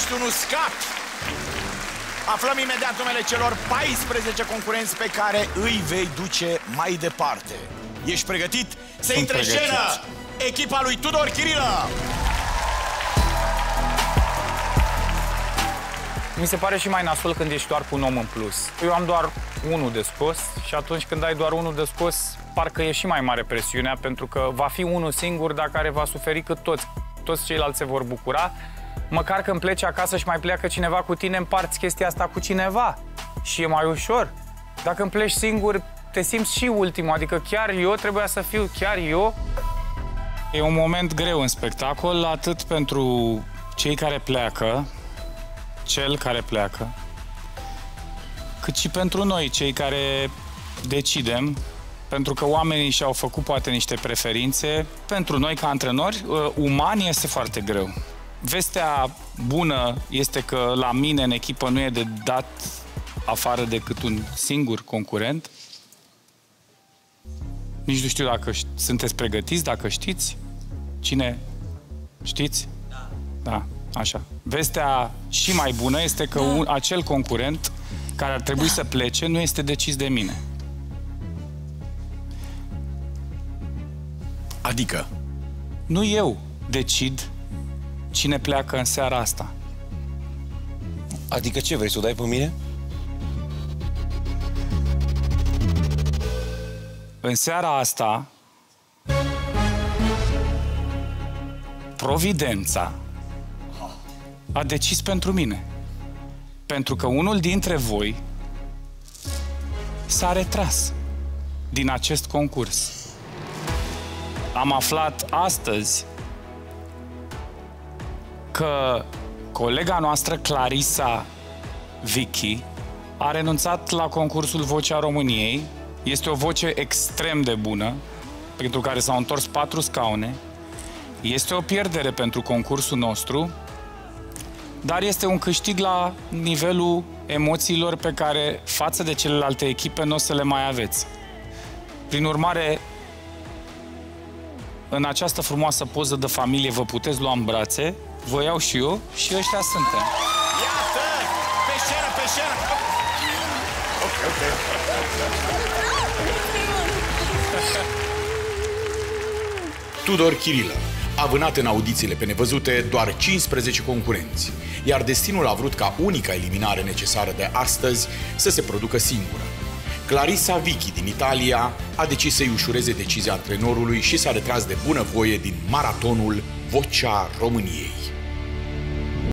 ești un uscat. Aflăm imediat numele celor 14 concurenți pe care îi vei duce mai departe. Ești pregătit? Să intre în scenă echipa lui Tudor Chirilă! Mi se pare și mai nasol când ești doar cu un om în plus. Eu am doar unul de scos și atunci când ai doar unul de scos, parcă e și mai mare presiunea, pentru că va fi unul singur, dar care va suferi cât toți. Toți ceilalți se vor bucura. Măcar când pleci acasă și mai pleacă cineva cu tine, împarți chestia asta cu cineva. Și e mai ușor. Dacă îmi pleci singur, te simți și ultimul, adică chiar eu trebuia să fiu, chiar eu. E un moment greu în spectacol, atât pentru cei care pleacă, cel care pleacă, cât și pentru noi, cei care decidem, pentru că oamenii și-au făcut poate niște preferințe. Pentru noi, ca antrenori, uh, umani este foarte greu. Vestea bună este că la mine în echipă nu e de dat afară decât un singur concurent. Nici nu știu dacă sunteți pregătiți, dacă știți. Cine știți? Da. Da, așa. Vestea și mai bună este că un, acel concurent care ar trebui să plece nu este decis de mine. Adică? Nu eu decid cine pleacă în seara asta. Adică ce, vrei să o dai pe mine? În seara asta, Providența a decis pentru mine. Pentru că unul dintre voi s-a retras din acest concurs. Am aflat astăzi că colega noastră Clarisa Vicky a renunțat la concursul Vocea României. Este o voce extrem de bună, pentru care s-au întors patru scaune. Este o pierdere pentru concursul nostru, dar este un câștig la nivelul emoțiilor pe care față de celelalte echipe nu o să le mai aveți. Prin urmare, în această frumoasă poză de familie vă puteți lua în brațe, vă iau și eu și ăștia suntem. Iată! Pe scenă, pe scenă! Ok, ok. Tudor Chirilă a vânat în audițiile pe nevăzute doar 15 concurenți, iar destinul a vrut ca unica eliminare necesară de astăzi să se producă singură. Clarissa Vicky din Italia a decis să-i ușureze decizia antrenorului și s-a retras de bunăvoie din maratonul Vocea României.